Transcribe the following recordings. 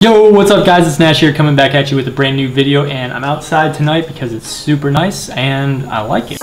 Yo, what's up guys? It's Nash here coming back at you with a brand new video and I'm outside tonight because it's super nice and I like it.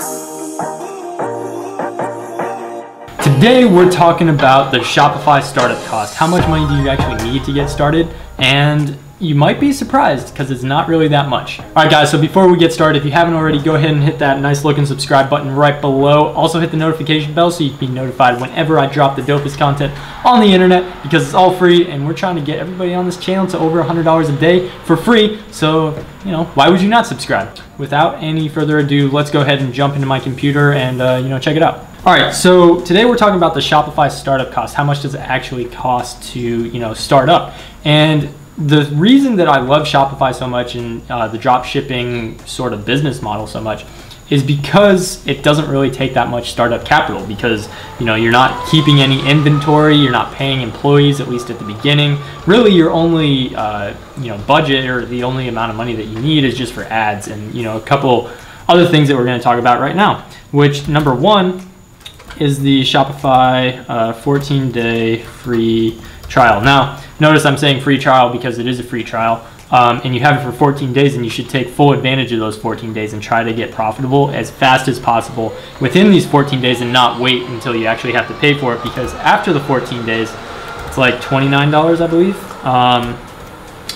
Today we're talking about the Shopify startup cost. How much money do you actually need to get started? And you might be surprised because it's not really that much. All right guys, so before we get started, if you haven't already, go ahead and hit that nice looking subscribe button right below. Also hit the notification bell so you can be notified whenever I drop the dopest content on the internet because it's all free and we're trying to get everybody on this channel to over $100 a day for free. So, you know, why would you not subscribe? Without any further ado, let's go ahead and jump into my computer and, uh, you know, check it out. All right, so today we're talking about the Shopify startup cost. How much does it actually cost to, you know, start up? And the reason that I love Shopify so much and uh, the drop shipping sort of business model so much is because it doesn't really take that much startup capital because you know you're not keeping any inventory you're not paying employees at least at the beginning. Really your only uh, you know budget or the only amount of money that you need is just for ads and you know a couple other things that we're going to talk about right now which number one is the shopify uh, 14 day free trial. Now Notice I'm saying free trial because it is a free trial. Um, and you have it for 14 days and you should take full advantage of those 14 days and try to get profitable as fast as possible within these 14 days and not wait until you actually have to pay for it because after the 14 days it's like $29 I believe um,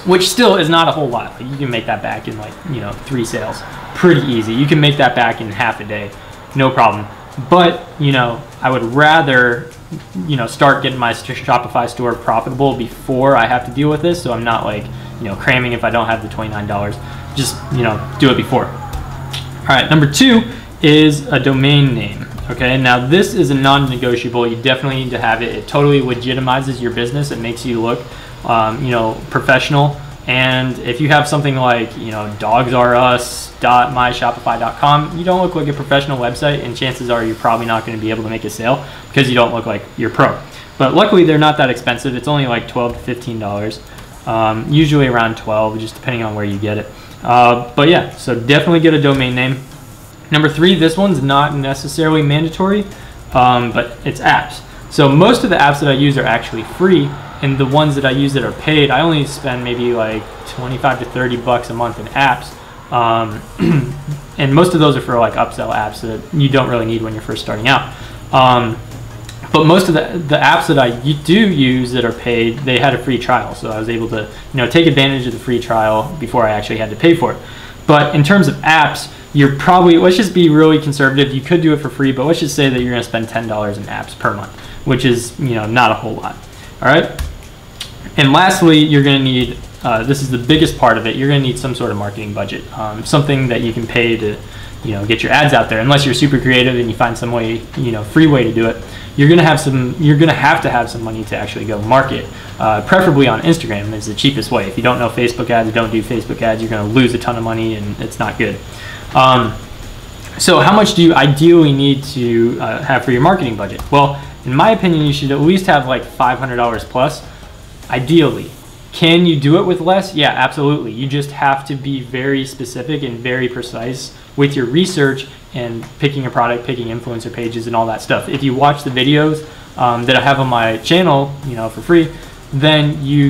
which still is not a whole lot. Like you can make that back in like you know three sales. Pretty easy. You can make that back in half a day. No problem. But you know I would rather you know start getting my Shopify store profitable before I have to deal with this. So I'm not like you know cramming if I don't have the $29. Just you know do it before. All right, number two is a domain name. Okay, now this is a non-negotiable. You definitely need to have it. It totally legitimizes your business. It makes you look, um, you know, professional. And if you have something like, you know, dogsrus.myshopify.com, you don't look like a professional website, and chances are you're probably not going to be able to make a sale because you don't look like you're pro. But luckily, they're not that expensive. It's only like 12 to 15 dollars, um, usually around 12, just depending on where you get it. Uh, but yeah, so definitely get a domain name. Number three, this one's not necessarily mandatory, um, but it's apps. So most of the apps that I use are actually free, and the ones that I use that are paid, I only spend maybe like 25 to 30 bucks a month in apps. Um, and most of those are for like upsell apps that you don't really need when you're first starting out. Um, but most of the, the apps that I do use that are paid, they had a free trial. So I was able to you know, take advantage of the free trial before I actually had to pay for it. But in terms of apps, you're probably, let's just be really conservative. You could do it for free, but let's just say that you're gonna spend $10 in apps per month, which is you know not a whole lot. All right. And lastly, you're going to need, uh, this is the biggest part of it, you're going to need some sort of marketing budget, um, something that you can pay to, you know, get your ads out there. Unless you're super creative and you find some way, you know, free way to do it, you're going to have some, you're going to have to have some money to actually go market. Uh, preferably on Instagram is the cheapest way. If you don't know Facebook ads, don't do Facebook ads, you're going to lose a ton of money and it's not good. Um, so how much do you ideally need to uh, have for your marketing budget? Well, in my opinion, you should at least have like $500 plus ideally. Can you do it with less? Yeah, absolutely. You just have to be very specific and very precise with your research and picking a product, picking influencer pages and all that stuff. If you watch the videos um, that I have on my channel, you know, for free, then you